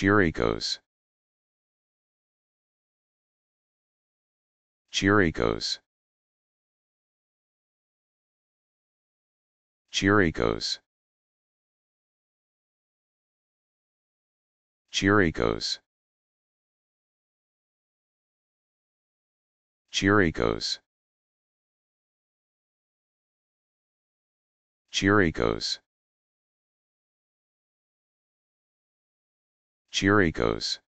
Chiricos. Chiricos. Chiricos. Chiricos. Chiricos. Chiricos. Chiricos.